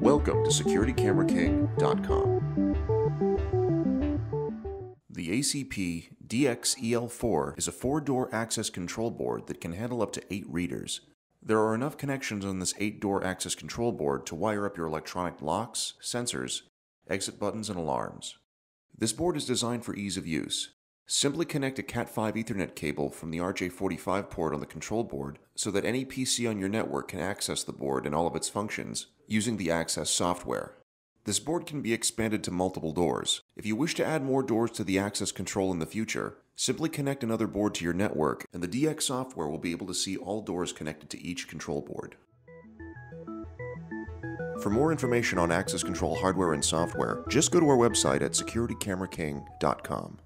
Welcome to SecurityCameraKing.com. The ACP DXEL4 is a four door access control board that can handle up to eight readers. There are enough connections on this eight door access control board to wire up your electronic locks, sensors, exit buttons, and alarms. This board is designed for ease of use. Simply connect a Cat5 Ethernet cable from the RJ45 port on the control board so that any PC on your network can access the board and all of its functions using the Access software. This board can be expanded to multiple doors. If you wish to add more doors to the access control in the future, simply connect another board to your network and the DX software will be able to see all doors connected to each control board. For more information on access control hardware and software, just go to our website at securitycameraking.com.